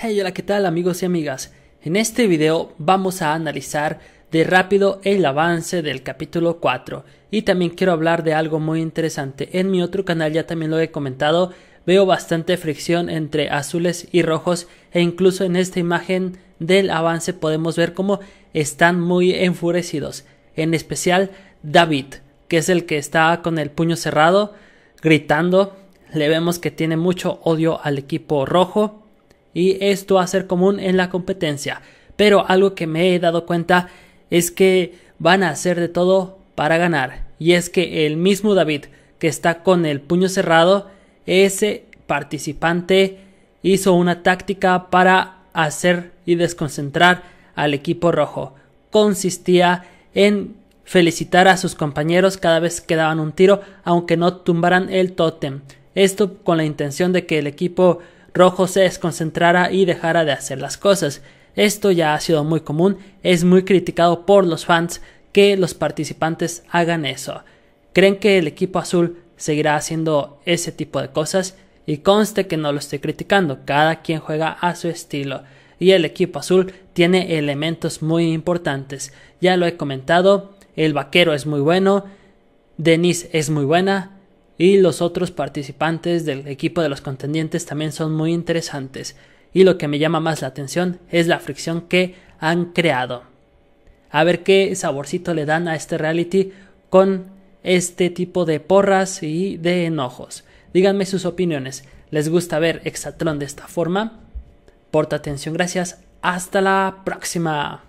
Hey, hola, ¿qué tal amigos y amigas? En este video vamos a analizar de rápido el avance del capítulo 4 y también quiero hablar de algo muy interesante. En mi otro canal ya también lo he comentado, veo bastante fricción entre azules y rojos. E incluso en esta imagen del avance podemos ver cómo están muy enfurecidos, en especial David, que es el que está con el puño cerrado, gritando, le vemos que tiene mucho odio al equipo rojo y esto va a ser común en la competencia. Pero algo que me he dado cuenta es que van a hacer de todo para ganar. Y es que el mismo David que está con el puño cerrado, ese participante hizo una táctica para hacer y desconcentrar al equipo rojo. Consistía en felicitar a sus compañeros cada vez que daban un tiro, aunque no tumbaran el tótem. Esto con la intención de que el equipo rojo se desconcentrara y dejara de hacer las cosas. Esto ya ha sido muy común, es muy criticado por los fans que los participantes hagan eso. ¿Creen que el equipo azul seguirá haciendo ese tipo de cosas? Y conste que no lo estoy criticando, cada quien juega a su estilo. Y el equipo azul tiene elementos muy importantes. Ya lo he comentado, el vaquero es muy bueno, Denise es muy buena, y los otros participantes del equipo de los contendientes también son muy interesantes y lo que me llama más la atención es la fricción que han creado. A ver qué saborcito le dan a este reality con este tipo de porras y de enojos. Díganme sus opiniones. ¿Les gusta ver Exatlón de esta forma? Porta atención, gracias. Hasta la próxima.